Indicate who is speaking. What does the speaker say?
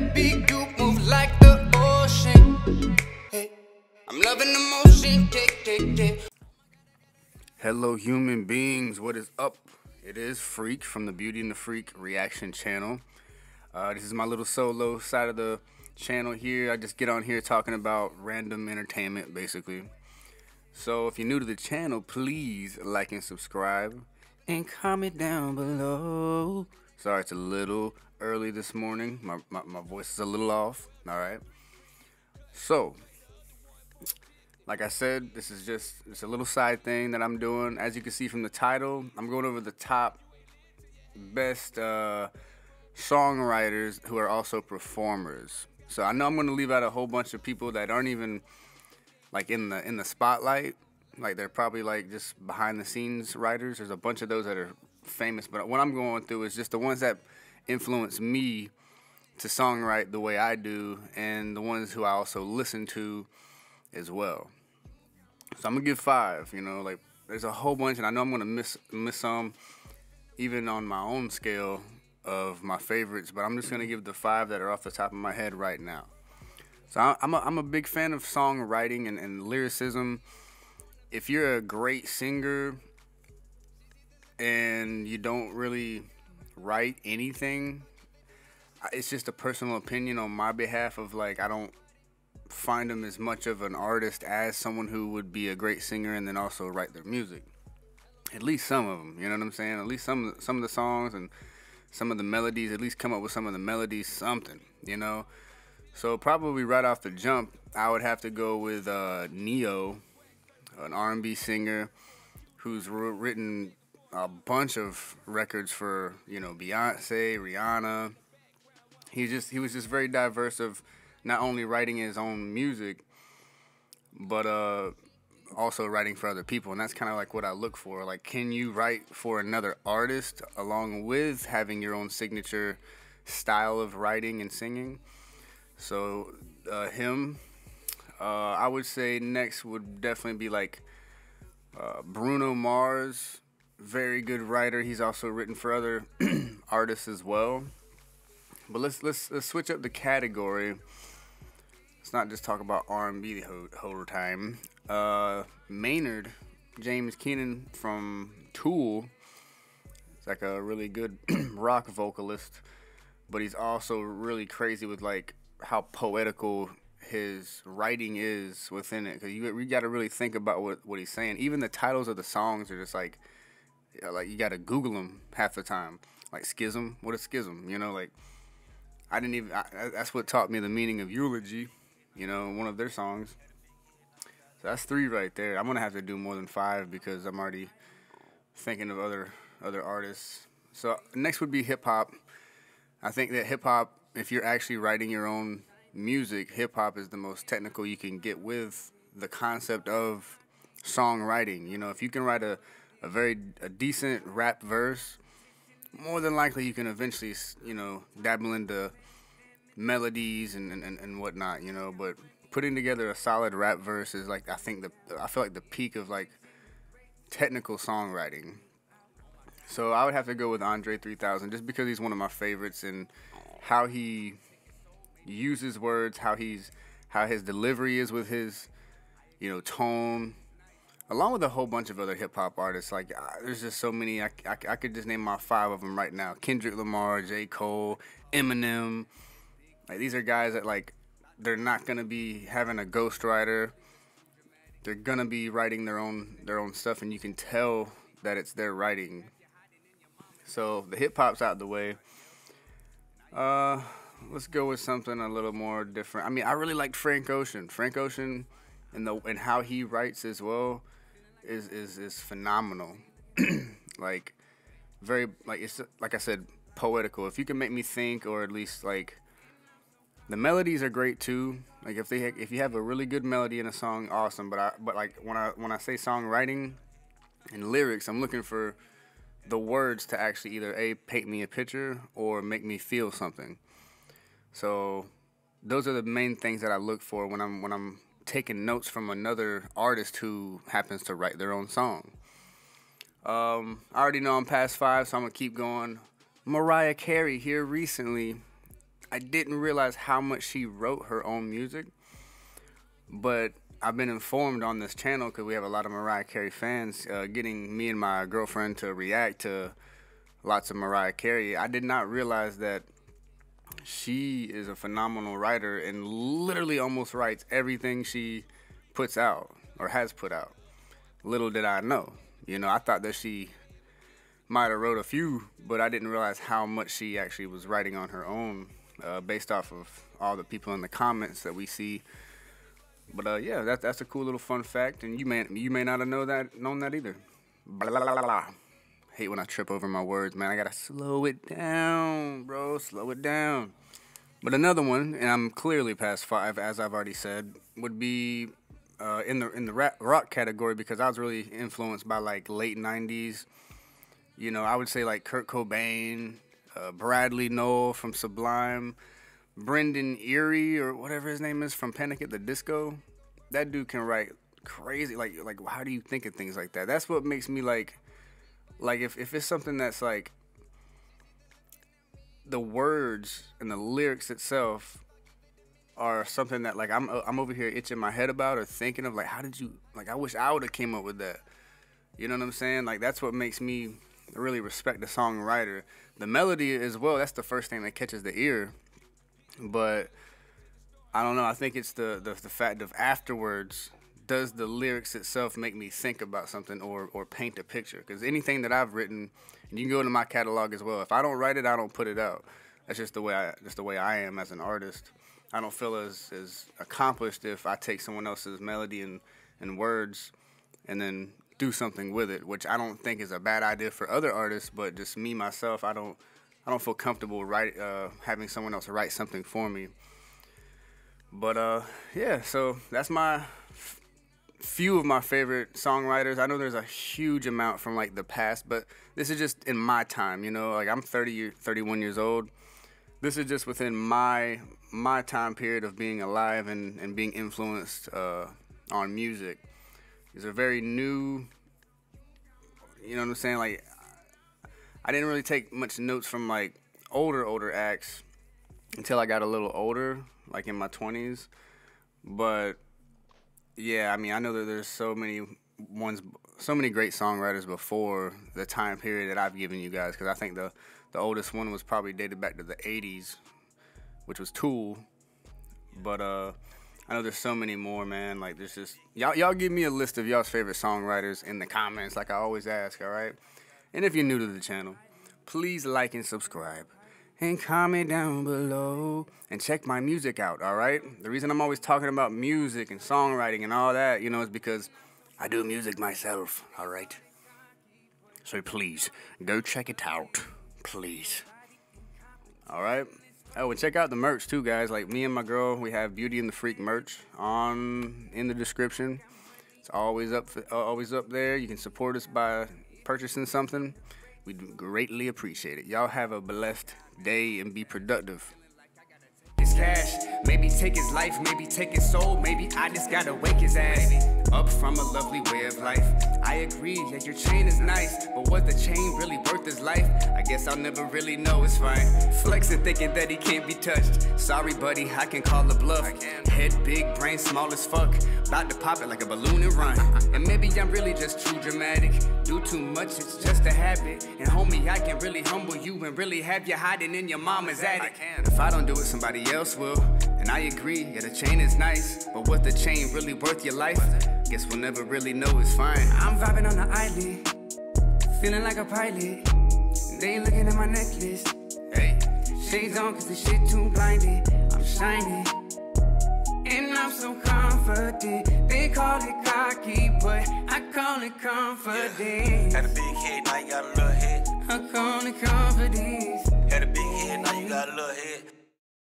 Speaker 1: baby, you move like the ocean. Hey, I'm loving the motion. Yeah, yeah, yeah.
Speaker 2: Hello, human beings. What is up? It is Freak from the Beauty and the Freak reaction channel. Uh, this is my little solo side of the channel here. I just get on here talking about random entertainment, basically. So if you're new to the channel, please like and subscribe and comment down below. Sorry, it's a little early this morning. My, my, my voice is a little off. All right. So, like I said, this is just it's a little side thing that I'm doing. As you can see from the title, I'm going over the top best uh, songwriters who are also performers. So I know I'm going to leave out a whole bunch of people that aren't even like in the in the spotlight. Like they're probably like just behind the scenes writers. There's a bunch of those that are famous, but what I'm going through is just the ones that influence me to songwrite the way I do, and the ones who I also listen to as well. So I'm gonna give five. You know, like there's a whole bunch, and I know I'm gonna miss miss some, even on my own scale of my favorites. But I'm just gonna give the five that are off the top of my head right now. So I'm a, I'm a big fan of songwriting and, and lyricism. If you're a great singer and you don't really write anything, it's just a personal opinion on my behalf of like I don't find them as much of an artist as someone who would be a great singer and then also write their music. At least some of them, you know what I'm saying? At least some some of the songs and some of the melodies, at least come up with some of the melodies, something, you know. So probably right off the jump, I would have to go with uh, Ne-Yo, an R&B singer who's written a bunch of records for you know Beyonce, Rihanna. He just he was just very diverse of not only writing his own music, but uh, also writing for other people, and that's kind of like what I look for. Like, can you write for another artist along with having your own signature style of writing and singing? So uh, him, uh, I would say next would definitely be like uh, Bruno Mars. Very good writer. He's also written for other artists as well. But let's let's let's switch up the category. Let's not just talk about R&B the whole, time. Uh, Maynard, James Keenan from Tool. It's like a really good rock vocalist, but he's also really crazy with like how poetical his writing is within it. Cause you you got to really think about what what he's saying. Even the titles of the songs are just like, Uh, like you got to Google them half the time. Like schism, what is schism? You know, like I didn't even. I, that's what taught me the meaning of eulogy. You know, one of their songs. So that's three right there. I'm gonna have to do more than five because I'm already thinking of other other artists. So next would be hip hop. I think that hip hop, if you're actually writing your own music, hip hop is the most technical you can get with the concept of songwriting. You know, if you can write a, a very a decent rap verse, more than likely you can eventually, you know, dabble into melodies and, and, and whatnot, you know, but putting together a solid rap verse is like I think the I feel like the peak of like technical songwriting. So I would have to go with Andre 3000 just because he's one of my favorites and how he uses words, how he's how his delivery is with his you know tone along with a whole bunch of other hip hop artists. Like, uh, there's just so many. I, I, I, could just name my five of them right now: Kendrick Lamar, J. Cole, Eminem. Like, these are guys that like they're not gonna be having a ghostwriter. They're gonna be writing their own their own stuff, and you can tell that it's their writing. So the hip hop's out of the way. Uh, let's go with something a little more different. I mean, I really like Frank Ocean. Frank Ocean, and the and how he writes as well is is is phenomenal. like very like it's like I said poetical. If you can make me think or at least like the melodies are great too. Like if they if you have a really good melody in a song, awesome. But I but like when I when I say songwriting and lyrics, I'm looking for the words to actually either a paint me a picture or make me feel something. So those are the main things that I look for when I'm when I'm taking notes from another artist who happens to write their own song. Um, I already know I'm past five, so I'm gonna keep going. Mariah Carey here recently I didn't realize how much she wrote her own music. But I've been informed on this channel because we have a lot of Mariah Carey fans. Uh, getting me and my girlfriend to react to lots of Mariah Carey. I did not realize that she is a phenomenal writer and literally almost writes everything she puts out or has put out. Little did I know. You know, I thought that she might have wrote a few, but I didn't realize how much she actually was writing on her own, uh, based off of all the people in the comments that we see. But uh, yeah, that's that's a cool little fun fact, and you may you may not have know that known that either. Blah, blah, blah, Hate when I trip over my words, man. I gotta slow it down, bro. Slow it down. But another one, and I'm clearly past five, as I've already said, would be uh, in the in the rock category because I was really influenced by like late '90s. You know, I would say like Kurt Cobain, uh, Bradley Nowell from Sublime, Brendon Urie or whatever his name is from Panic at the Disco. That dude can write crazy. Like like how do you think of things like that? That's what makes me like like if if it's something that's like the words and the lyrics itself are something that like I'm uh, I'm over here itching my head about or thinking of like how did you like I wish I would have came up with that. You know what I'm saying? Like that's what makes me really respect the songwriter. The melody as well, that's the first thing that catches the ear. But I don't know, I think it's the the, the fact of afterwards does the lyrics itself make me think about something or, or paint a picture? Because anything that I've written, and you can go into my catalog as well. If I don't write it, I don't put it out. That's just the way I just the way I am as an artist. I don't feel as as accomplished if I take someone else's melody and and words and then do something with it, which I don't think is a bad idea for other artists, but just me myself, I don't I don't feel comfortable write uh, having someone else write something for me. But uh, yeah, so that's my few of my favorite songwriters. I know there's a huge amount from like the past, but this is just in my time, you know, like I'm 30 31 years old. This is just within my my time period of being alive and, and being influenced uh, on music. These are very new you know what I'm saying? Like I didn't really take much notes from like older older acts until I got a little older, like in my 20s. But yeah, I mean, I know that there's so many ones, so many great songwriters before the time period that I've given you guys. Because I think the the oldest one was probably dated back to the '80s, which was Tool. But uh, I know there's so many more, man. Like there's just y'all y'all give me a list of y'all's favorite songwriters in the comments, like I always ask. All right, and if you're new to the channel, please like and subscribe and comment down below and check my music out, all right? The reason I'm always talking about music and songwriting and all that, you know, is because I do music myself, all right? So please, go check it out, please. All right? Oh, and check out the merch too, guys. Like me and my girl, we have Beauty and the Freak merch on in the description. It's always up, for, always up there. You can support us by purchasing something. We'd greatly appreciate it. Y'all have a blessed day and be productive. His cash, maybe take his life, maybe take his soul, maybe I just gotta wake his ass up from a lovely way of life. I agree, yeah, your chain is nice, but was the chain really worth his life? I guess I'll never really know, it's fine. Flexing, thinking that he can't be touched. Sorry, buddy, I can call a bluff. Head big, brain small as fuck. About to pop it like a balloon and run. And maybe I'm really just too dramatic. Do too much, it's just a habit. And homie, I can really humble you and really have you hiding in your mama's attic. If I don't do it, somebody else will. And I agree, yeah, the chain is nice. But was the chain really worth your life? Guess we'll never really know, it's fine. I'm vibing on the island, feeling like a pilot. They ain't looking at my necklace. Hey, shades on cause the shit too blinded. I'm shining. And I'm so confident. They call it cocky, but I call it confidence. Yeah.
Speaker 3: Had a big head, now you got a little head.
Speaker 2: I call it confidence.
Speaker 3: Had a big head, now you got a little head.